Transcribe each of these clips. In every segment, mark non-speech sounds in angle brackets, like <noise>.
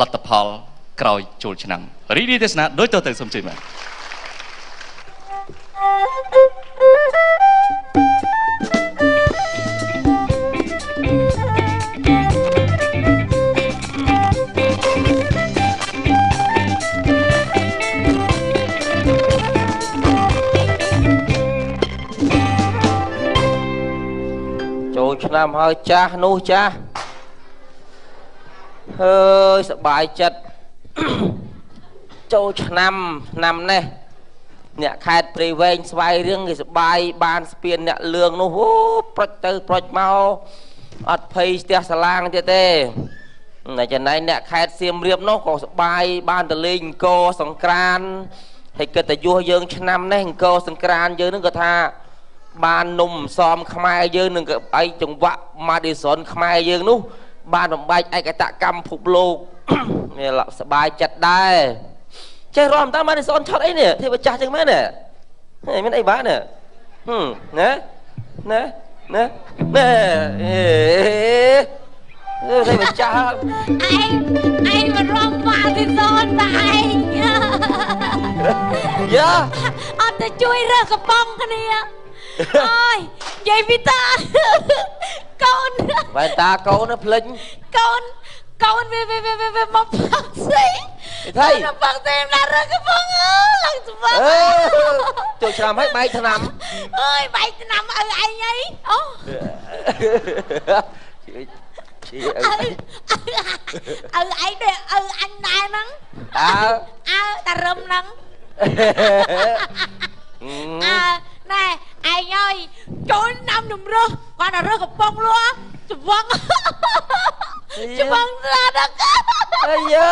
លទ្ធផលក្រោយចូលឆ្នាំរីឌីទេសនាដូចតទៅសូមជឿបាទចូលឆ្នាំហើយចាស់នោះចាស់ អើយសបាយចិត្តចូលឆ្នាំឆ្នាំនេះអ្នកខេតព្រៃវែងស្វាយរៀងគេសបាយបានស្ពានអ្នកលឿងនោះអូប្រុចទៅប្រុចមកអត់ភ័យស្ទះសាឡាងទៀតទេតែចំណែកអ្នកខេតសៀមរាបនោះក៏សបាយបានទៅលេងអង្គរសង្ក្រានហើយគិតតែយោះយើងឆ្នាំនេះអង្គរសង្ក្រានយើងនឹងក៏ថាបាននំសំខ្មែរយើងនឹងអីចង្វាក់ម៉ាឌីសុនខ្មែរយើងនោះ បានបំបែកឯកតកម្មភពលោក នេះសบายចិត្តដែរចេះរំតាម Madison ឆត់អីនេះទេបចាស់ចឹងមែនទេហេមានអីបានទេហឹមណាណាណាណែអេអឺទេបចាស់ ឯងឯងមិនរំបាល់ទីសូនតែឯង យ៉ា អត់ទៅជួយរើសកំប៉ុងគ្នាអើយនិយាយពីតា កូន វ៉ែនតាកូនណាភ្លេចកូនកូនវាវាវាវាមកផឹកស្អីថៃមកផឹកស្អីណារើសកំប៉ុងអើឡើងស្វាអឺចូលឆ្នាំហើយបែកឆ្នាំអើយបែកឆ្នាំឪឯងអីអូឈីឪអើឪឪឯងដូចឪអញដែរហ្នឹងអើអើតារឹមហ្នឹងអើណែឯងអើយចូលណាំនំរស់គាត់តែរើសកំប៉ុងលក់ ច្បងច្បងស្រាដល់អាយ៉ា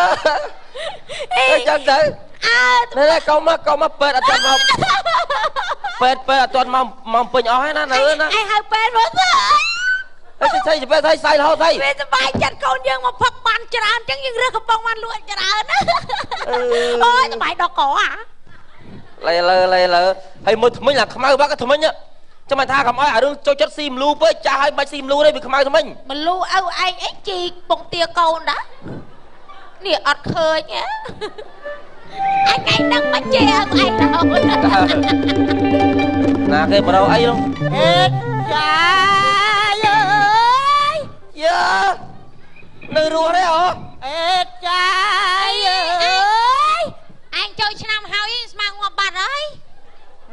អីចឹងទៅអើនេះកុំមកកុំមកពេតអត់ទាន់មកពេតពេតអត់ទាន់មកមកពេញអស់ហើយណានៅណាឯងហៅពេទ្យមកទៅអីស្អីពេតស្អីស្អីរហូតស្អីវាសប្បាយចិត្តកូនយើងមកផឹកបានច្រើនអញ្ចឹងយើងរើសកំប៉ុងបានលក់ច្រើនណាអូយសប្បាយដល់កអាឡៃលើឡៃលើហើយមើលថ្មិញអាខ្មៅបាក់ក៏ថ្មិញ ចាំមិនថាកុំឲ្យអារឿងចូលចិត្តស៊ីមលូពេកចាស់ឲ្យបាច់ស៊ីមលូទេវាខ្មៅថ្មិញមលូឪឯងអីជីកពងទាកូនដែរនេះអត់ឃើញហ៎អញឯងដឹងមិនជេរឪឯងទៅណាគេបរោអីនោះអេចាយអើយយ៉ានៅរស់ទេអូអេចាយអើយអញចូលឆ្នាំហើយស្មាងាប់បាត់ហើយ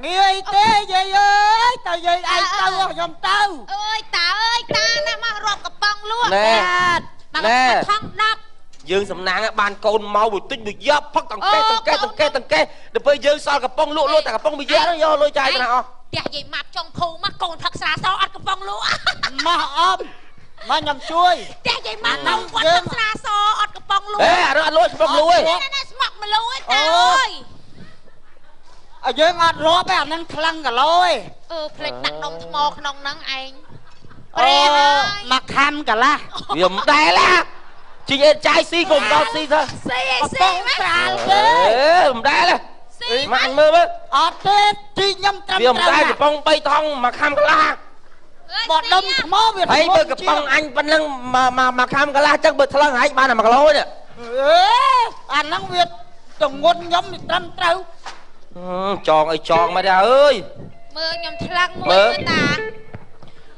ងាយទេយាយអើយទៅយាយឯងទៅខ្ញុំទៅអើយតាអើយតាណាស់មករាប់កំប៉ុងលក់ណែបាទណែថង10យើងសំណាងបានកូនមកមួយតិចមួយយ៉ាប់ផឹកតង្កេះតង្កេះតង្កេះតង្កេះដល់ពេលយើងសល់កំប៉ុងលក់លក់តែកំប៉ុងមួយយ៉ាហ្នឹងយកលុយចាយទៅណាអស់ផ្ទះយាយម៉ាប់ចុងភូមិមកកូនផឹកស្រាសអត់កំប៉ុងលក់ម៉ោះអមមកខ្ញុំជួយផ្ទះយាយម៉ាប់នៅគាត់ផឹកស្រាសអត់កំប៉ុងលក់អេអានោះអត់លក់កំប៉ុងលក់ទេនេះណាស្មក់មលូឯតាអើយឲ្យយើងអត់រាប់ទេអានឹងខ្លាំងគីឡូឯងអឺផ្លេចដាក់ដុំថ្មក្នុងហ្នឹងឯងអូប្រែហើយមកខំកន្លះវាមិនដែលណាជីអេចាយស៊ីកុំដល់ស៊ីទៅស៊ីឯកំស៊ីពុងមកស្រាលអទេេមិនដែលទេស៊ីមកអញមើលមើលអត់ទេជីខ្ញុំត្រឹមវាមិនត្រូវដែលណាកំប៉ុង3ថងមកខំកន្លះបដុំថ្មវាហើយមើលកំប៉ុងអញប៉ុណ្ណឹងមកមកមកខំកន្លះចឹងបើថ្លឹងហែកបានតែ1គីឡូនេះអេអាហ្នឹងវាទងន់ខ្ញុំវាត្រឹមត្រូវ ចងអីចងមកដែរអើយមើលខ្ញុំថ្លឹងមួយមើលមើលតា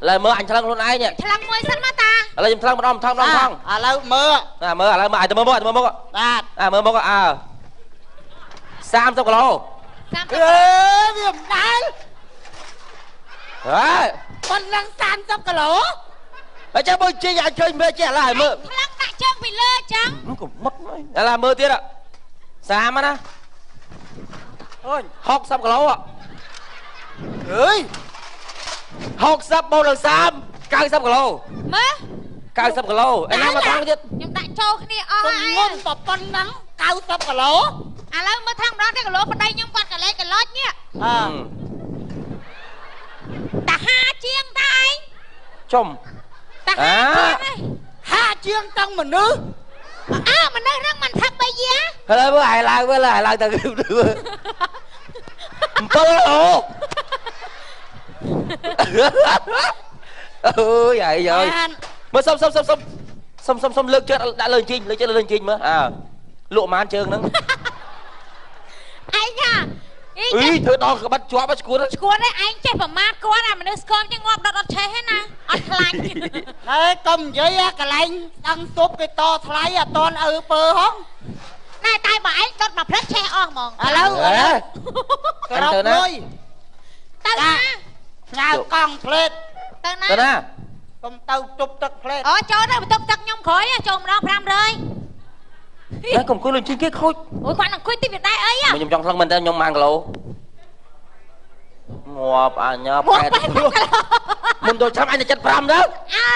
ឡើយមើលអញថ្លឹងខ្លួនឯងនេះថ្លឹងមួយសិនមកតាឥឡូវខ្ញុំថ្លឹងម្ដងម្ដងម្ដងម្ដងឥឡូវមើលណាមើលឥឡូវមើលឲ្យទៅមើលមកទៅមើលមកបាទអាមើលមកអើ30គីឡូតាមអេវាមិនដែលហើយប៉ុណ្ណឹង30គីឡូហើយចាំមើលជិះអាចឃើញមើលចេះឡើយមើលថ្លឹងដាក់ជើងពីលើចឹងកុំមុតមកឥឡូវមើលទៀត30ណា អូយ60គីឡូអើយ60បូកនឹង30 90គីឡូមើល90គីឡូឯណាមកថងទៀតខ្ញុំដាក់ចូលគ្នាអស់ទហើយងន់តែប៉ុណ្ណឹង90គីឡូឥឡូវមើលថងម្ដងទេគីឡូប្តីខ្ញុំគាត់កលេចកលោចនេះអើតាហាជាងតាឯងជុំតាហាជាងឯងហាជាងទាំងមនុស្សអើមនុស្សហ្នឹងមិនថឹកបីយាឥឡូវមើលឲ្យឡើងមើលឲ្យឡើងទៅ 7អូអូយអាយអើយបានមើលសុំសុំសុំសុំសុំសុំសុំលើកចិត្តដាក់លើជីងលើកចិត្តលើជីងមើលអើលក់ម៉ានជើងហ្នឹងឯងណាអីអីចេះធ្វើដល់ក្បិតជាប់ហើយឈួតហ្នឹងឈួតឯងចេះប្រមាថគាត់អាមនុស្សស្គមចឹងងាប់ដុតអត់ឆេះទេណាអត់ខ្លាញ់អេកុំនិយាយអាកន្លែងដឹងទប់គេតថ្លៃអត់តនឪពើហង ណែតែបើឯងដុតមកព្រឹកឆេះអស់ហ្មងឥឡូវឥឡូវក្រោបលុយទៅណាស្ងៅកង់ផ្លេតទៅណាទៅណាកុំទៅទប់ទឹកផ្លេតអូចូលទៅបន្ទប់ទឹកខ្ញុំក្រោយណាចូលម្ដង500តែកុំអង្គុយលើជីងគេខូចអូយគាត់នឹងអង្គុយទីវាដែរអីហ៎ខ្ញុំចង់ថ្លឹងមែនតើខ្ញុំម៉ានគីឡូងាប់អញ៉ាមកប៉ែតបែបហ្នឹងមុនទៅឆ្នាំអញទៅ75ទៅអើ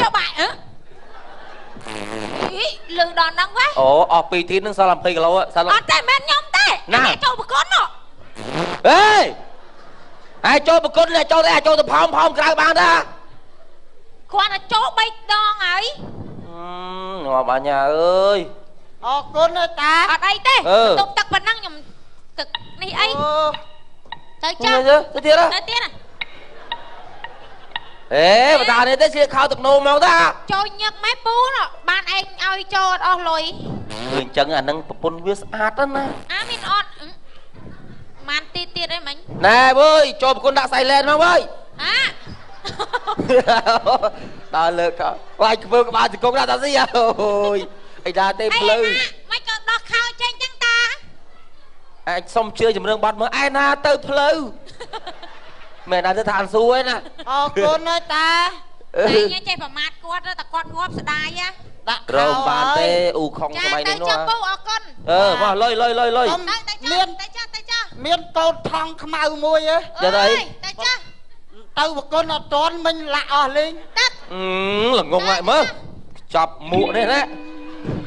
ចុះបាយអឺអី លឺដល់ហ្នឹងវ៉ាអូអស់2ទីនឹងសល់20គីឡូសល់អត់ទេមិនខ្ញុំទេណាអ្នកចូលប្រគុណនោះអេហើយចូលប្រគុណនេះចូលទៅអាចចូលទៅផោមផោមក្រៅបានតាគាត់តែចូល3ដងហើយងាប់អញអើយអរគុណណាតាអត់អីទេអឺបន្ទប់ទឹកប៉ុណ្ណឹងខ្ញុំទឹកនេះអីអូទៅចាចាទៅទៀតទៅទៀតណា អេបតានេះទេស្លៀកខោទឹកនោមមកតាចូលញឹកម៉ែពូណបានឯងឲ្យចូលអត់អស់លុយឃើញចឹងអានឹងប្រពន្ធវាស្អាតណាស់ណាអាមានអត់អឺបានទីទៀតអីមិញណែវើយចូលប្រគុណដាក់ silent មកវើយអាដល់លើកក៏វាយខ្ពើក្បាលជង្គង់ដាក់តាស៊ីអូយអីដាទេផ្លូវមិនក៏ដោះខោចេញចឹងតាអាចសុំជឿជំរឿនបាត់មើលឯណាទៅផ្លូវ មែនដែរទៅឋានសួគ៌ឯណាអរគុណណាតាអឺតែញ៉ែចេះប្រមាថគាត់ទៅតែគាត់ងាប់ស្ដាយហ៎ដាក់ក្រមបានទេអ៊ូខុងចាសម័យទៅនេះនោះចុះពូអរគុណអឺមកលុយលុយលុយលុយសុំទៅទៅចុះមានទៅចុះទៅចុះមានកោតថងខ្មៅមួយហ៎យកទៅអីទៅចុះទៅប្រគុណអត់តនមិញលាក់អស់លេងទឹកអឺល្ងងហើយមើលចាប់មួកនេះណា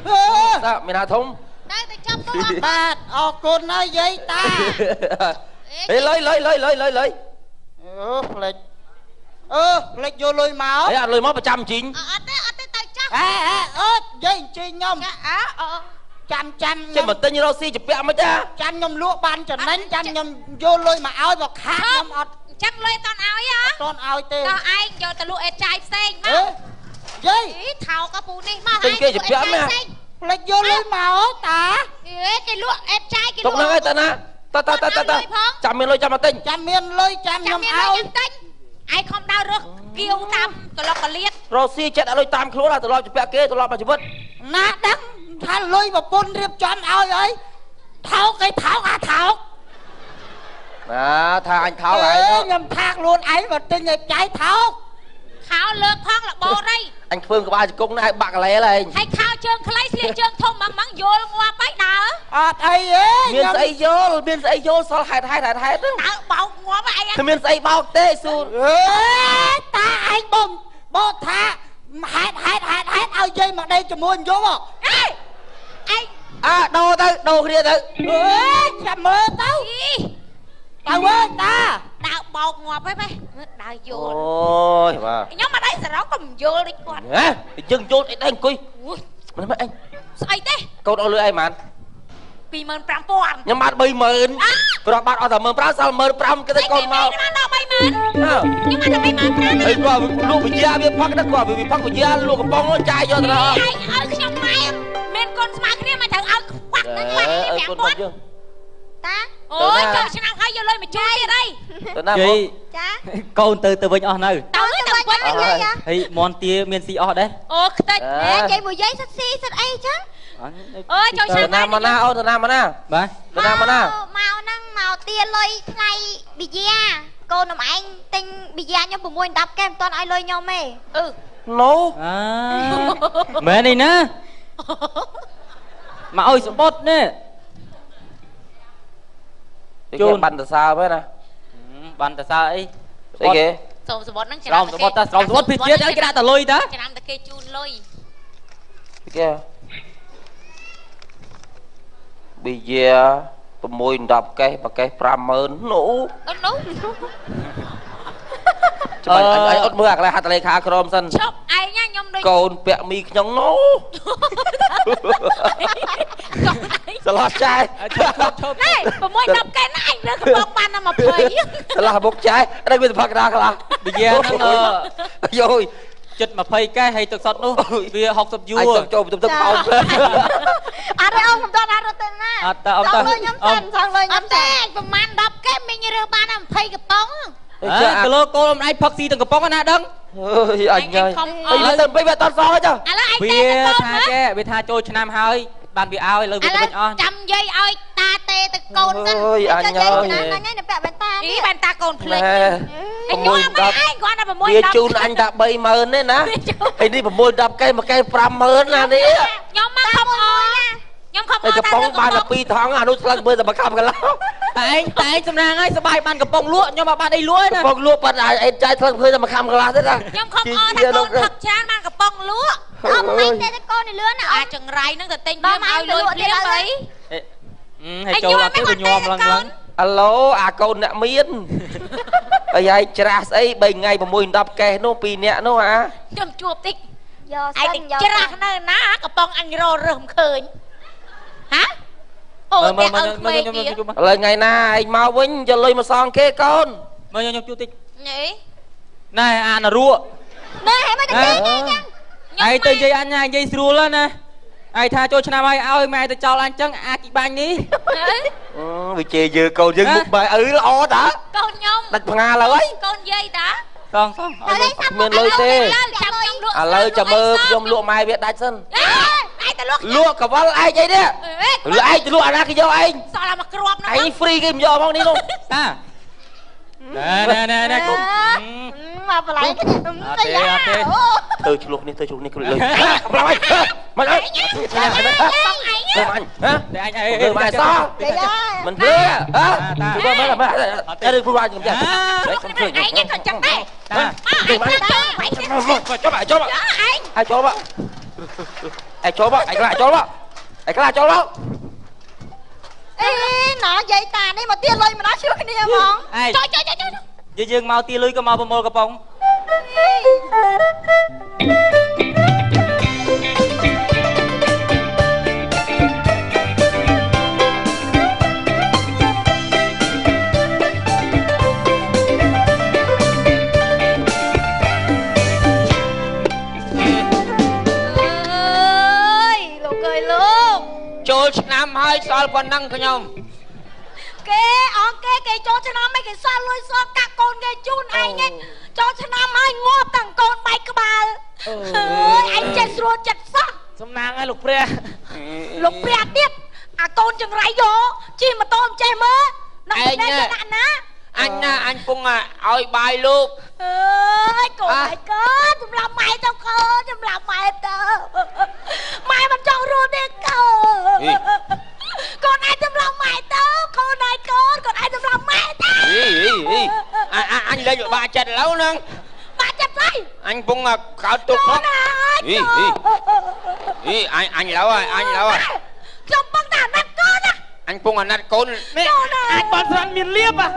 អឺតាមានណាធំទៅទៅចុះពូអរគុណបាទអរគុណណាយាយតាហេលុយលុយលុយលុយលុយលុយ អឺផ្លេចអឺផ្លេចយកលុយមកហេអត់លុយមកប្រចាំជីងអត់ទេអត់ទេទៅចុះអេអេអឺយាយអញ្ជើញខ្ញុំចាអើអឺចាំចាំចេះមកទិញរស់ស៊ីជាពាក់មិនទេចាំខ្ញុំលក់បានចំណេញចាំខ្ញុំយកលុយមកឲ្យបើខាតខ្ញុំអត់អញ្ចឹងលុយអត់តន់ឲ្យហ៎តនឲ្យទេតោះឯងយកទៅលក់អេតចាយផ្សេងមអេកយាយអីថោកក៏ពូនេះមកទិញគេជាពាក់មែនផ្លេចយកលុយមកតាអេគេលក់អេតចាយគេលទុក់កហ្នឹងឯងតាណា តតតតតចាំមានលុយចាំមកទិញចាំមានលុយចាំខ្ញុំមានឲ្យលុយខ្ញុំទិញឯងខំដើររស់គៀវតាមកន្លុកកលៀតរស់ស៊ីចិត្តអត់លុយតាមខ្លួនត្រឡប់ជាពាក់គេត្រឡប់មកជីវិតណាដឹងថាលុយប្រពន្ធរៀបចំឲ្យអីថោកគេថោកអាថោកណាថាអញថោកហើយអេខ្ញុំថាខ្លួនឯងបើទិញឲ្យចាយថោក ខោលើកផងលបោតអីអញធ្វើក្បាលជង្គង់នេះឲ្យបាក់កលែលឯងហើយខោជើងខ្លីស្លៀកជើងធំម៉ងម៉ងយល់ងាប់ហើយដើរអត់អីទេមានស្អីយល់មានស្អីយល់សល់ហេតុហេតុហេតុហេតុហ្នឹងដើរបោកងាប់ហើយឯងគ្មានស្អីបោកទេសួរអេតាឯងបំបោកថាហេតុហេតុហេតុហេតុឲ្យយាយមកដេកជាមួយខ្ញុំយកអេឯងអើដូរទៅដូរគ្នាទៅអេចាំមើលទៅ អីទៅវើតាដើរបោកងាប់ហើយបែដើរយអូល់យបាទខ្ញុំមកដៃសរោក៏មិនយល់ដូចគាត់ហ៎យើងយល់អីដែរអង្គុយអូយមិនមែនអញស្អីទេកូនអស់លុយអីហ្មង25000ខ្ញុំបាន30000ព្រោះបាត់អស់តែ15000សល់15000គេទៅកូនមកខ្ញុំបានដល់30000អើខ្ញុំបានដល់30000ប្រាំហើយគាត់លោកវិជាវាផឹកដល់គាត់វាផឹកវិជាលោកកំប៉ុងចាយយកទៅដល់ឯងឲ្យខ្ញុំម៉ែមានកូនស្មើគ្នាមកត្រូវឲ្យខ្វាក់ហ្នឹងខ្វាក់អើនេះកូន5បា ត់យើងតាអូយចូលឆ្នាំហើយយកលុយមកជួយទៀតអីទៅណាយាមកយចាកូនទៅទៅវិញអស់នៅទៅទៅវិញអស់ហើយហើយមន់ទាមានស៊ីអស់ដែរអូខ្ទេចអេនិយាយមួយយាយសិតស៊ីសិតអីចឹងអត់អើយចូលទៅឆ្នាំណាមកណាអូទៅណាមកណាបាទទៅណាមកណាមកហ្នឹងមកទាលុយថ្ងៃប៊ីយ៉ាកូននំឯងទិញប៊ីយ៉ាខ្ញុំ6 10កែមិនតាន់ឲ្យលុយខ្ញុំទេអឺណូអើមែននេះណាមកអុយសបុតនេះ ជូជូននបានតសើ呗ណាបានតសើអីអីគេសូមសបុតហ្នឹងស្រោមសបុតតាស្រោមសបុតពីទៀតអីគេដាក់តលុយតាឆ្នាំតែគេជូនលុយអីគេប៊ីយ៉ា6 10កេះប្រកេះ50000ណូអត់នោះចាំអញអញអត់មើលអាកន្លែងហាត់តលេខាក្រមសិនឈប់ឯងខ្ញុំ ដូចកូនពាក់មីខ្ញុំណូកូនឯងស្លោះចែឈប់ឈប់ឈប់ណែ6 10កែណាអញលើកំបងបានតែ20ស្លោះបុកចែដល់វាទៅផឹកដាខ្លះប៊ីយ៉ាហ្នឹងអឺយោយចិត្ត20កែហើយទឹកសុទ្ធនោះវា60យួអញរទៅចូលទៅទៅខោផ្លែអត់ទេអូនខ្ញុំអត់រត់ទៅណាអត់តើអត់តើសងលុយខ្ញុំសិនសងលុយអខ្ញុំត់សិទេនប្រហែល10កែមិញរើបានតែ20កំប៉ុងអើគីឡូគោលមិនឯងផឹកស៊ីទាំងកំប៉ុងណាដឹង អើយអញហើយខំអអីត់ទៅពេលវាអត់តន់សងទេឥឡូវឯងវាតែទៅកូនថាមើលចេះវាថាចូលឆ្នាំហើយបានវាឲ្យលើឥវាទៅឡូវវិញអស់ចាំយាយឲ្យតាទេទៅកូនសិនអើយអញចុះហើយាយយណាស់ណាស់នៅពាក់បន្តាអីនេះបានតាកូនភ្លេចណែឯងញ័រមកឯងគាត់តែ6វាជូនអញតែ30000ទេណាហើយនេះ6 10កែមួយកែ50000ណានេះខ្ញុំមកខំអ ខ្ញុំខំអហើយកំប៉ុងបានតែ2ថងអានោះស្លឹកមើលតែមួយខាំកន្លងតែឯងតែឯងសំណាងហើយសបាយបានកំប៉ុងលក់ខ្ញុំមកបានអីលក់ឯកំណាប៉ុងលក់បាត់ឲ្យអេតចាយស្លឹកមើលតែមួយខាំកន្លះទេណាខ្ញុំខំអថាកូនផឹកច្រើនបានកំប៉ុងលក់អត់មិនទេកូននេះលឿនណាអូអានចង្រៃហ្នឹងទៅទិញវាមកឲ្យលុយភ្លាមអីហើយចូលអត់ទៅវាញោមឡើងឡើងអាឡូអាកូនអ្នកមានហើយឯងច្រាស់ស្អី3ថ្ងៃ6 10កេះនោះ2នាក់នោះអាខ្ញុំជួបតិចយកឯសិងនទៅយកច្រាស់នៅណាកំប៉ុងអញរករើសមិនឃើញ ហាអូមើលតែមើលឲ្យមើលក្មេងខ្ញុំទៀតជួបឥឡូវថ្ងៃណាឯងមកវិញយកលុយមកសងគេកូនមើលខ្ញុំជួបតិចញ៉េណែអានរក់ណែហើយមកទៅគេចឹងឯងទៅនិយាយអញនិយាយស្រួលណាឯងថាចូលឆ្នាំហើយឲ្យម៉ែទៅចោលអញចឹងអាគីបាញ់នេះអឺវាជេរយើកូនយើងមុខបែរអឺល្អតាកូនខ្ញុំដាច់ផ្ងាឡើយកូនយាយតា សងសងអឥត់ឡូលុវយសាប់មានលុយទេចាំខ្ញុំលក់ឥឡូវចាំមើលខ្ញុំលក់ម៉ែវាដាច់សិនអេឯងទៅលក់លក់កវលឯងអីនេះអេលក់ឯងទៅលក់អាណាគេយកឯងសល់តែមកគ្រាប់នោះឯង free គេមិនយកផងនេះនោះតាណែណែណែណែមកបន្លែខ្ញុំអត់ទេអត់ទេ ធ្វើឆ្លុះនេះធ្វើឆ្លុះនេះគ្រួលុយប្រាប់ឯងមកអើយបងឯងធ្វើអញហ៎តែអញអីធ្វើមកសោះយាយមិនធ្វើហ៎ធ្វើមើលមើលតែឬព្រោះអាចខ្ញុំចាស់ខ្ញុំឃើញឯងក៏ចឹងដែរតាអើឯងទៅចូលឯងទៅចូលមកចូលមកឯង ai ចូលមកឯងចូលមកឯងខ្លះចូលមកឯងខ្លះចូលមកអេណោះយាយតានេះមកទៀតលុយមកដល់ជួយគ្នាហ្មងឯងចូលចូលចូលចូលយើងយើងមកទីលុយក៏មកប្រមូលកំប៉ុងអើយលោកអើយលោក ចូលឆ្នាំហើយសល់ប៉ុណ្ណឹងខ្ញុំគេអង្គគេគេចូលឆ្នាំមិនគេសល់លុយសល់កាក់កូនគេជូនឯងឯង ចូលឆ្នាំហើយងាប់ទាំងកូនបែកក្បាលអើយឯងចេះស្រួលចិត្តសោះសំណាងឲ្យលោកព្រះលោកព្រះទៀតអាកូនចង្រៃយកជិះម៉ូតូមិនចេះមើលនឹងឯងទៅដាក់ណាអញណាអញពងឲ្យបាយលោកអើយកូនឯងកូនសម្រាប់ម៉ែទៅកូនសម្រាប់ម៉ែទៅម៉ែមិនចង់រស់ទេកូន កូនឯងសម្រាប់ម៉ែទៅកូនឯងកូនកូនឯងសម្រាប់ម៉ែទៅអីអីអញអញលេងបាក់ចិត្តឥឡូវហ្នឹងបាក់ចិត្តស្អីអញពងកោតទុកកូផងនឯងអីអីអញអញឡូវហើយអញឡូវហើយខ្ញុំពឹងតែណាត់កូនណាអញពងអាណិតកូននេះអញបានស្រាន់មានលៀបហ៎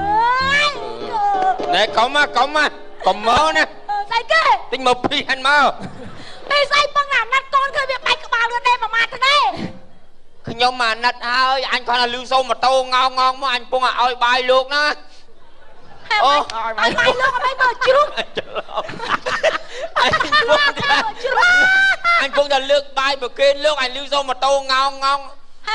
ណែកុំមកកុំមកកុំមកណាស្អីគេទិញមកពីហាន់មកនេះស្អីពឹងតែណាត់កូនឃើញវាបែកក្បាលលឿនទេប្រមាថទេ ខ្ញុំមកអាណិតហើយអញគាត់ថាលឺសូម៉ូតូងោងងមកអញពងឲ្យបាយលោកណាអូឲ្យម៉ែលោកឲ្យមើលជ្រុំអញពងថាអញពងតែលើកបាយប្រគេនលោកអញលឺសូម៉ូតូងោងង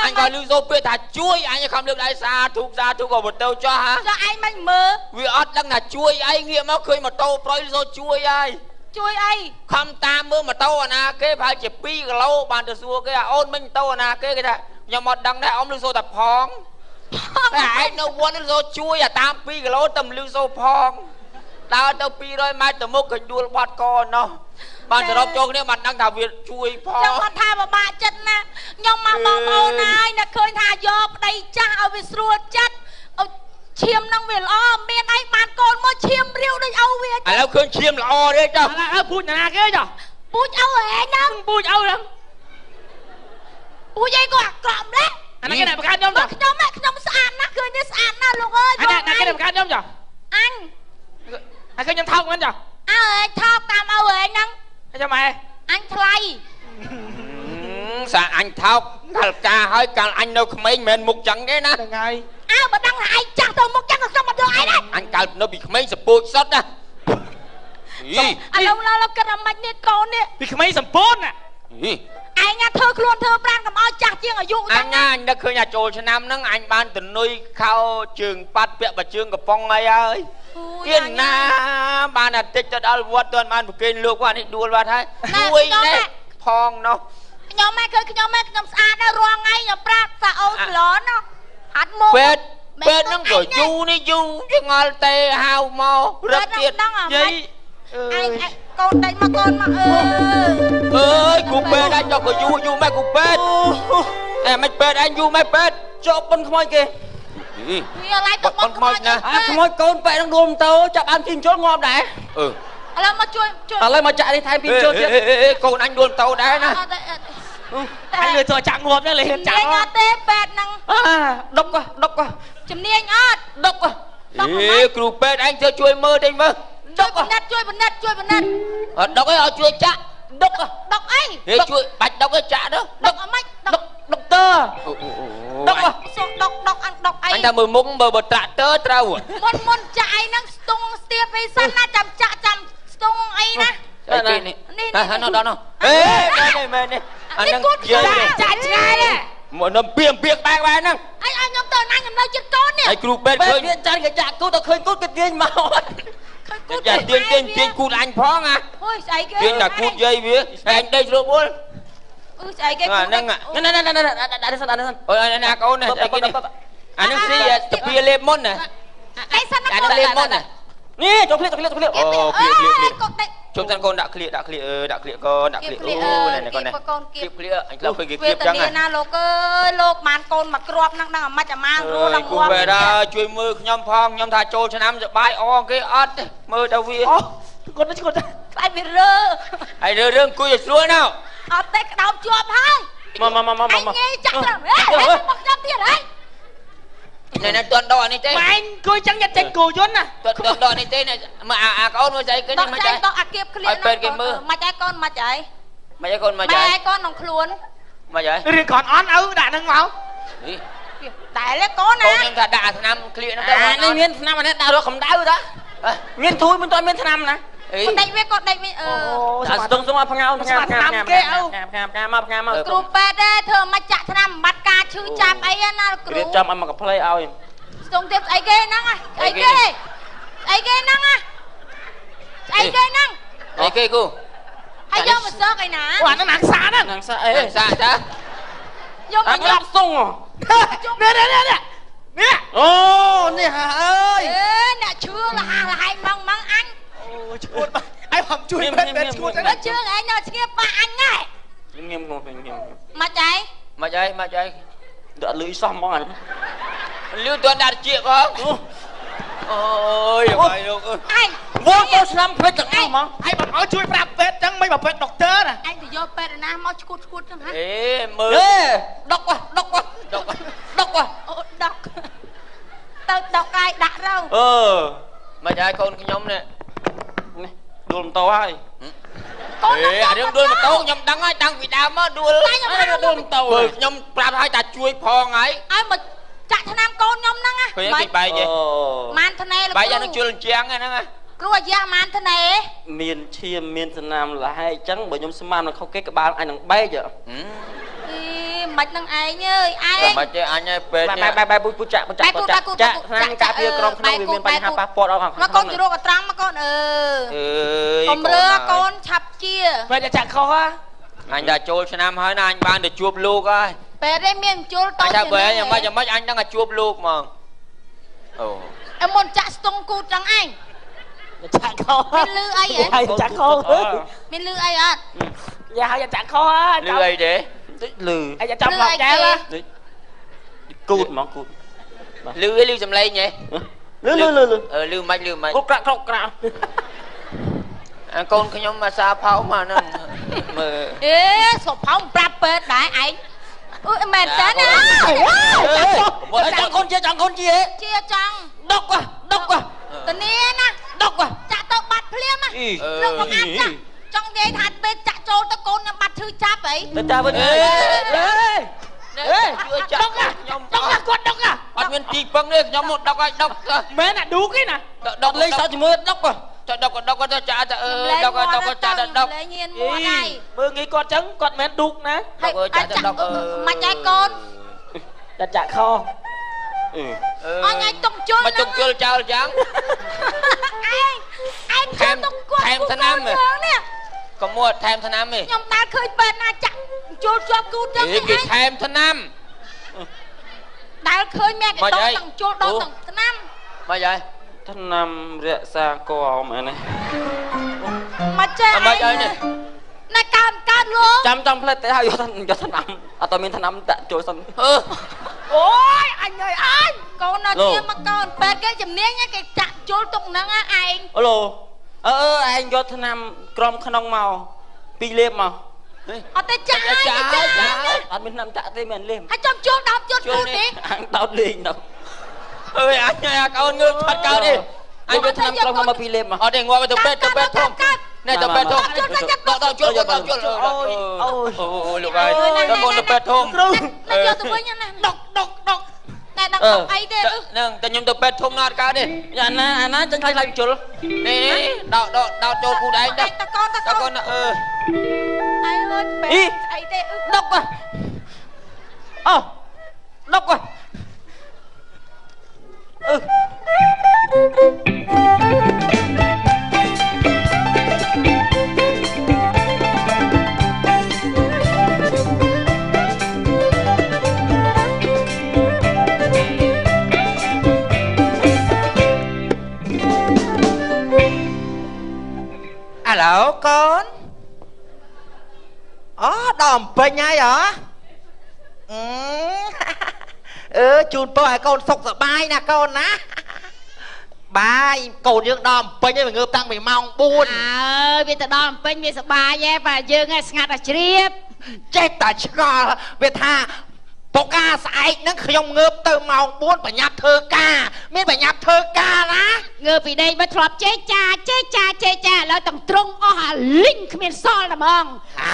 អញក៏លឺសូពាក្យថាជួយអញខំលើកដៃសាធុកសាធុកក៏ម៉ូតូចោះហ่าចុះឯងមិនមើលវាអត់ដឹងថាជួយអីងាកមកឃើញម៉ូតូប្រុយលឺសូជួយហើយ ជួយអីខំតាមមើលម៉ូតូអាណាគេប្រហែលជា2គីឡូបានទៅសួរគេអាអូនមិញម៉ូតូអាណាគេគេថាខ្ញុំអត់ដឹងដែរអ៊ំលឺសូតែផងតែឯងនៅវត្តលឺសូជួយអាតាម2គីឡូតែមិនលឺសូផងដើរទៅ200ម៉ែត្រទៅមុខក៏ដួលបាត់កណោះបានសរុបចូលគ្នាបានដឹងថាវាជួយផងចាំគាត់ថាពិបាកចិត្តណាខ្ញុំមកបងប្អូនហើយនឹកឃើញថាយកប្តីចាស់ឲ្យវាស្រួលចិត្តឲ្យ ឈាមនឹងវាល្អមានអីបានកូនមកឈាមរាវដូចឪវាឥឡូវឃើញឈាមល្អទេចុះអើពូជណាគេចុះពូជឪហែងហ្នឹងពូជឪហ្នឹងពូជអីក៏អាក្រក់ម្លេះអានេះគេតែបង្កើតខ្ញុំបើចុះខ្ញុំហ៎ខ្ញុំស្អាតណាស់ឃើញនេះស្អាតណាស់លោកអើយអានេះគេតែបង្កើតខ្ញុំចុះអញហើយឃើញខ្ញុំថោកមិនចុះអើហែងថោកតាមឪហែងហ្នឹងហើយចាំម៉ែអញថ្លៃសាអញថោកកាលការហើយកាលអញនៅក្មេងមិនមែនមុខចឹងទេណាហ្នឹងហើយអើ បើដឹងថាឯងចាស់ទៅមុខចឹងក៏ខ្ញុំមិនយកឯងដែរអញកាលនៅពីក្មេងសពូចសុតណាអីឥឡូវឡើយឡូវគិតអាម៉េចនេះកូននេះពីក្មេងសម្ពូនណាអីឯងណាធ្វើខ្លួនធ្វើប្រាណកុំឲ្យចាស់ជាងអាយុអចឹងញណាអញនឹកឃើញអាចូលឆ្នាំហ្នឹងអញបានទៅនុយខោជើងប៉ាត់ពាក់បជើងកំប៉ុងអីហើយអូយទៀតណាបានតែតិចទៅដល់វត្តទាន់បានប្រគេនលោកគាត់នេះដួលវត្តហើយមួយនេះផងនោះខ្ញុំមិនឃើញខ្ញុំមិនខ្ញុំស្អាតដែររាល់ថ្ងៃខ្ញុំប្រាប់សាអូនស្លនណា អត់មកពេទ្យពេទ្យហ្នឹងក៏យូរនេះយូរជាងល់ទេហៅមករឹកទៀតដឹងអាយាម៉េយចអើឯងយកូនដេញមកកូនមកអើអើយគ្រូពេទ្យអញចុះក៏យូរយូរម៉េចគ្រូពេទ្យអេមិនពេទ្យអញយូរម៉េចពេទ្យជាប់ប៉ុនខ្មោចគេវាឡៃទៅបងខ្មោចណាអាខ្មោចកូនបែកនឹងដួលម៉ូតូចាប់បានជីងជុលងាប់ដែរអឺឥឡូវមកជួយជួយឥឡូវមកចាក់នេះថែមពីជុលទៀតកូនអញដួលតោដែរណា អត់ទេអត់ទេអញលើចូលចាក់ងាប់នេះលេជំចាក់នាញអត់ទេពេទ្យហ្នឹងអាដុកក៏ដុកក៏ជំនាញអត់ដុកក៏ដុកអេគ្រូពេទ្យអញធ្វើជួយមើលតិចមើលជួយបណិតជួយបណិតជួយបណិតអត់ដុកអីឲ្យជួយចាក់ដុកក៏ដុកអីហេជួយបាច់ដុកឲ្យចាក់ទៅដុកអម៉េចដុដុកកដុកទ័រដុកសុំដុកដុកអញដុកអីអញថាមើលមុខមើលបើត្រាក់ទ័រត្រូវមុនមុនចាក់អីហ្នឹងស្ទង់ស្ទាបអីសិនណាចាំចាក់ចាំស្ទង់អីណាអី គេនេះនេះហ៎នោះដល់នោះអេមែនទេមែនទេអាហ្នឹងនេះគូតយើចាក់ចាក់ឆ្ងាយទេមកនឹមពីអំពីក្បែរក្បែរហ្នឹងអីឲ្យខ្ញុំទៅណាខ្ញុំនៅចិត្តកូននេះហើយគ្រូពេទ្យបែឃើបញវាចាញ់ក៏ចាក់គូទៅឃើញគូទៅទាញមកឃើញគូតយ៉ាទៀងទៀងទៀងគូតអញផងអាអូយស្អីគេទៀងតែគូតយាយវាហើយអញដេកស្រួលបុលអឺស្អីគេអាហ្នឹងណែណែណែណែដាក់សិនដាក់សិនអូយណាកូនណាអីគេនេះអាហ្នឹងស៊ីតាពីលេបមុនណាអីសិនណាអាកូហ្នឹងនលេបមុនណា នេះចូលឃ្លៀកចូលឃ្លៀកចូលឃ្លៀកអូឃ្លៀកឃ្លៀកឃ្លៀកកូនដេកជុំសិនកូនដាក់ឃ្លៀកដាក់ឃ្លៀកអឺដាក់ឃ្លៀកកូនដាក់ឃ្លៀកអូណែណែកូនណែកូនគៀគៀបបឃ្លៀកអញខ្លាចឃើញគេគៀវាបតាចឹងនេះណាលោកអើយលោកបានកូនមកគ្រាប់ហ្នឹងដឹងអាម៉េចអាម៉ាងរស់ដល់គូងាប់វេដាជួយមើលខ្ញុំផងខ្ញុំថាចូលឆ្នាំសបាយអគេអត់ទេមើលទៅវាអូគាត់ទៅគាត់ខ្លាចវារើហើយរឿងរឿងអង្គុយឲ្យស្រួលណោអត់ទេក្តោបជាប់ហើយមកមកមកមកអញមកងាយចាក់ត្រឹមហេមកចាំទៀតហើយណែណែតន់ដកនេះទេម៉ែងគួយចឹងយ៉ាត់ចេញ គូយន្តណាតន់តន់ដកនេះទេមកអាអាកូនមើលស្អីគេដនេះកមិនចាដែរញ់ដកអាគៀបឃ្លៀឲ្យពេទ្យគេមើលមិនឯកូនមិនឯងមិនឲ្យកូនមកម៉ែចាយឯកូនក្នុងខ្លួនមកចាយរឿងគ្រាន់អន់ឪដាក់នឹងមកតែលេកូនកូណានខ្ញុំថាដាក់ឆ្នាំឃ្លៀកហ្នឹងទៅអានេះមានឆ្នាំអានេះដាក់រកកម្ដៅតាមានទួយមិនទាន់មានឆ្នាំណាអីគាត់ដេកវាគាត់ដេកវាអឺអូស្ទងស្ទងមកផ្ងាវផ្ងាវផ្ងាវគេឪផ្ងាវផ្ងាវមកផ្ងាវមកគ្រូពេទ្យទេធ្វើមិនចាក់ថ្នាំបំបត្តិការឈឺចាប់អីណាគ្រូរៀបចំឲ្យមកកាផ្លេឲ្យ ស្ទង់ទៀតស្អីគេហ្នឹងស្អីគេស្អីគេហ្នឹងស្អីគេហ្នឹងអីគេគូហើយយកមកសកឯណាអូអានោះណាខ្សាណាណាខ្សាអេសាតាយកអាមកក្រាប់សុងនេះនេះនេះនេះអូនេះហាអើយអេអ្នកឈឺលះលះឯងម៉ងម៉ងអញអូឈួតអីហំ លុយសោះហ្មងអាលឿនតន់ដាក់ជាផងអូយបាយលោកអើយឯងវងទៅឆ្នាំពេទ្យទាំងអស់ហ្មងឯងបើឲ្យជួយប្រាប់ពេទ្យចឹងមិនបើពេទ្យដុកទ័រណាឯងទៅយកពេទ្យណាមកឈួតឈួតចឹងហ៎អេមើលអេដុកវ៉ាដុកវ៉ាដកដុកវ៉ាអូដកទៅដកកាយដាក់រៅអឺមកចាយកូនខ្ញុំនេះនេះដួលម៉ូតូហើយកូនអេអារឿងដួលម៉ូតូខ្ញុំដឹងហើយតាំងពីដើមមកដួលតែខ្ញុំប្រាប់ដួលម៉ូតូបើខ្ញុំប្រាប់ឲ្យតាជួយផងហើយឲ្យមក ចាក់ថ្នាំកូនខ្ញុំហ្នឹងណាឃើញគេបែកទេម៉ានធ្នេលោកបែកយ៉ាងនឹងជុលជាងហ្នឹងណាគ្រូអាយ៉ាម៉ានធ្នេមានឈាមមានស្នាមលហែកចឹងបើខ្ញុំស្មាននៅខុសគេក្បាលអញនឹងបែកអីមិនហ្នឹងឯងអើយឯងមកចេះអញឲ្យពេទ្យបែបបែបបែបពូពូចាក់ពូចាក់ពូចាក់ចាក់ស្នាមការពារក្រុមក្នុងវាមានបញ្ហាប៉ះពាល់ដល់ខាងមកកូនជរកត្រង់មកកូនអឺអើយកុំរើកូនឆាប់ជាពេទ្យចាក់ខុសហ៎អញថាចូលឆ្នាំហើយណាអញបានទៅជួបលោកហើយ ពេលនេះមានជុលតូអញចថាបើយ៉ាងម៉េចយ៉ាងម៉េចអញនឹងទៅជួបលោកហ្មងអូអមុនចាក់ស្ទង់គូតចឹងឯងចាក់ខុសមានលឺអីហ៎ហើយចាក់ខុសមានលឺអីអត់យ៉ាហើយចាក់ខុសហ៎លឺអីទេលឺអាយចាំឡប់ចែលនេះគូតហ្មងគូតលឺអីលឺសំឡេងហ៎លឺលឺលឺលឺអឺលឺមិនលឺមិនគូតក្រាក់ក្រោកក្រាក់អាកូនខ្ញុំមកសាផោមកហ្នឹងមើលអេសុផោមប្រាប់ពេទ្យដែរឯង អឺមែនតើណាចាំកូនជាចាំកូនជាជាចង់ដុកវ៉ាដុកវ៉ាតានេះណាដុកវ៉ាចាក់ទៅបាត់ភ្លាមណាអីលោកមកអាប់ចាក់ចង់និយាយថាពេលចាក់ចូលទៅកូនខ្ញុំបាត់ឈឺចាប់អីទៅតាវិញអេអេជួយចាក់ខ្ញុំដុកគាត់ដុកអត់មានទីពឹងទេខ្ញុំមកដកឲ្យដកទៅមែនអាឌូគេណាដកដុកលេងសើជាមួយដុក trời đâu có ờ, đâu có trả đâu có đâu có trả đâu mưa nghĩ con trắng con mén đục nè. Đâu có trả đâu ờ. mà trái con? <laughs> Đã trả kho. Ừ. Ờ, anh anh tung chul mà tung chul chờ chẳng. <laughs> Anh anh thèm thèm thân nam mà có mua thèm thân âm mà nhóm ta khơi bên à chẳng chul cho cứu trước cái thèm thân nam đã khơi mẹ cái đó tầng chul đó tầng thân âm. Mà vậy? ឆ្នាំរក្សាកោមែននេះមកចេះមកឲ្យនេះណាកើនកើនលោកចាំចង់ផ្លិតទេហើយយកយកឆ្នាំអត់តមានឆ្នាំតាក់ចូលសិនអូយអញអើយអញកូននៅជាមកកូនពេទ្យគេជំនាញគេចាក់ជុលទុកនឹងឯងអូលោអឺអឯងយកឆ្នាំក្រមក្នុងមកពីលេបមកអត់ទេចាចាចាអត់មានឆ្នាំចាក់ទេមិនលេបហើយចាំជុល10ជុលគូទេអញដោតលេងដល់ អើយអញអាកូនងើបផាត់កោនេះអញយកថ្នាំក្រមមកពីរលេបមកអត់ទេងាប់ទៅពេទ្យទៅពេទ្យធំនេះទៅពេទ្យធំជុលទៅចាក់ដកដកជុលដកជុលអូយអូយអូយលោកហើយទៅកូនទៅពេទ្យធំគ្រូទៅយកទៅវិញណាដុកដុកដុកតែដុកអីទេអឺនឹងតែខ្ញុំទៅពេទ្យធំណាត់កើតទេអាណាអាណាចាញ់ខ្លាចខ្លាចជុលនេះដកដកដកចូលគូដែងដកតកូនតតកូកូននអឺអីមើលពេអ៊ីអីទេអឺដុកអូដុកអឺ ừ. alo con ó đòn bên nhai hả ừ. <laughs> អឺអឺជូនពរឲ្យកូនសុខសប្បាយណាកូនណាបាយកូនយើងដល់អំពេញហើយវាងើបតាំងពីម៉ោង4អើយវាទៅដល់អំពេញវាសប្បាយឯងបាទយើងឯងស្ងាត់តែជ្រាបចេះតែឆ្ងល់វាថាបុកាស្អែកហ្នឹងខ្ញុំងើបទៅម៉ោង4ប្រញាប់ធ្វើការមានប្រញាប់ធ្វើការណាងើបពីដេកមកធ្លាប់ជេចាជេចាជេចាឥឡូវទាំងត្រង់អស់អាលីងគ្មានសល់តែហ្មង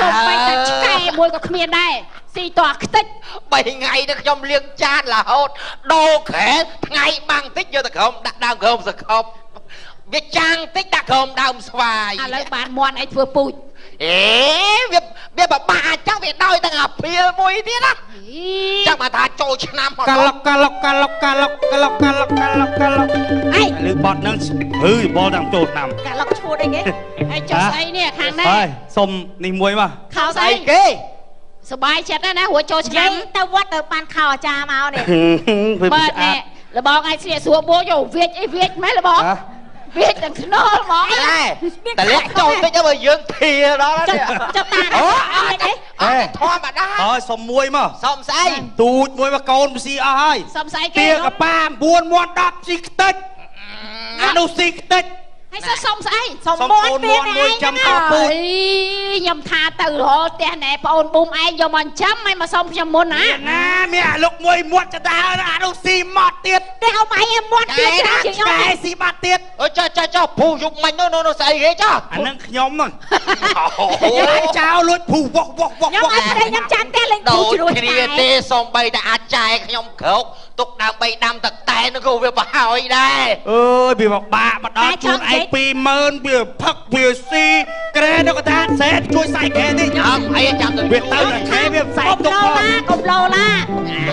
សូម្បីតែឆ្កែមួយក៏គ្មានដែរ ស៊ីតោះខ្ទេច3ថ្ងៃនេះខ្ញុំលាងចានរហូតដូរខែថ្ងៃបាំងតិចយកទៅក្រុមដាក់ដើមក្រុមសកប់វាចាំងតិចដាក់ក្រុមដើមស្វាយឥឡូវបានមន់អីធ្វើពូជអេវាវាបបាក់អញ្ចឹងវាដោយទាំងអាភៀលមួយទៀតណាអីចាំមកថាចូលឆ្នាំមកកាឡុកកាឡុកកាឡុកកាឡុកកាឡុកកាឡុកកាឡុកកាឡុកអីលឺបត់ហ្នឹងហឺបលតាមចូលឆ្នាំកាឡុកឈួតអីគេហើយចុះស្អីនេះខាងនេះហើយសុំនេះមួយមកខោស្ស្អីអីគេ សបាយចិត្តណារួចចូលឆ្នាំទៅវត្តទៅបានខោអាចារ្យមកនេះបាទនេះលបងឯងស្លៀកស្រួលបួលយោវាចអីវាចមែនលបងវាចទាំងខ្នល់ហ្មងតែតលាក់ចូលតិចទៅបើយើងធាដល់នេះចុះតាអូអត់ទេអត់ធម្មតាអើសុំមួយមកសុំស្អីទូចមួយមកកូនស៊ីអស់ហើយសុំស្អីគេទៀកប៉ា9មាត់10ស៊ីខ្ទេចអានោះស៊ីខ្ទេច ហើយសោះសុំស្អីសុំកូនមាន់មួយចាំកោពូជអីខ្ញុំថាទៅរហូតផ្ទះណែប្អូនប៊ុំឯងយកមកចាំមិនមកសុំខ្ញុំមុនណាមានណាមានអាលុកមួយមាត់ចដាលអានោះស៊ីមាត់ទៀតតែអមឯងមាត់ទៀតច្រើនជាងឆ្កែខ្ញុំស៊ីបាត់ទៀតអើចុះចុះចុះភូយុកមិញនោះនោះស្អីគេចុះអានឹងខ្ញុំហ្នឹងអូអាចចោលលួចភូវោះវោះវោះខ្ញុំវោះអត់ទេខ្ញុំចាំតែលេងដូគូរជ្រួយគ្នាទេសំបីតែអាចចែកខ្ញុំក្រោក ទុកដើម្បីដាំទឹកតែនោះក៏វាប្រហើយដែរអើយវាពិបាកបដល់ជូនឯង20000វាផឹកវាស៊ីក្រែនៅកថាសេតជួយសាយក្រែនេះអត់អីចាំទៅវាទៅតែខែវាផ្សាយកុំទុកឡូផងឡាកុំឡូឡា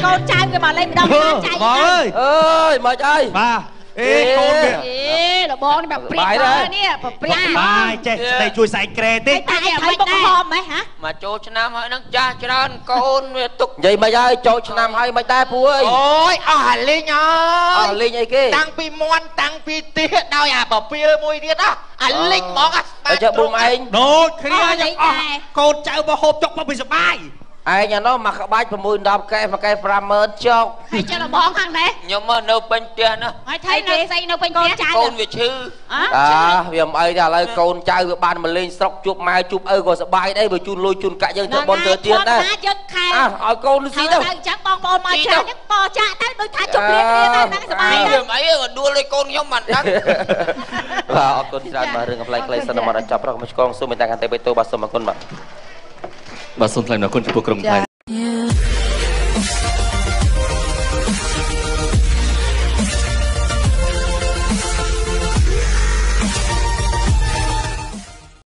កូនចៅវាមកលេងម្ដងអើចៅបងអើយអើយមិនអើយបាទ អេកូនវាអេលបងនេះបែបព្រាបនេះប្រព្រាបាយចេះស្ដីជួយសាយក្រែតិចតែឯងត្រូវបុកហមហ៎ហ៎មកចូលឆ្នាំហើយនឹងចាស់ច្រើនកូនវាទុកនិយាយមិនហើយចូលឆ្នាំហើយមិនដែរពូអើយអូយអស់អាលីងអអើស់យលេងអីគេតាំងពីមន់តាំងពីទៀដោយអាប្រពីលមួយទៀតណាអាលីងហ្មងអាស្បាហើយចុះប៊ុំឯងដូចគ្នាយ៉ាងអស់កូនចៅមកហូបចុកមកពីសុបាយ ឯងអានោះមកក្បាច់6 10កែមួយកែ50000ចុកហើយចុះលបងខាងនេះខ្ញុំមកនៅពេញផ្ទះណាហើយថៃនៅស្អីនៅពេញផ្ទះចៅកូនវាឈឺអអាវាមិនអីទេឥឡូវកូនចៅវាបានមកលេងស្រុកជួបម៉ែជួបឪក៏សប្បាយដែរបើជូនលុយជូនកាក់យើងធ្វើបន់ធ្វើទៀនដែរណាយើងខែអើឲ្យកូនលុយទៅស៊ីទៅទៅអញ្ចឹងបងប្អូនមកច្រើនហ្នឹងបចាក់ទៅដូចថាជប់លៀនគ្នាទៅហ្នឹងសប្បាយអីទៅវាមិនអីក៏ដួលឲ្យកូនខ្ញុំមិនដឹងបាទអរគុណច្រើនបាទរឿងកំ pl ៃ clay សិនមកដល់ចប់រកមកឆ្កងសូមមេត្តាកាន់តែបេតូបាទសូមអរគុណបាទ បាទសូមថ្លែងអរគុណចំពោះក្រុមផ្សាយ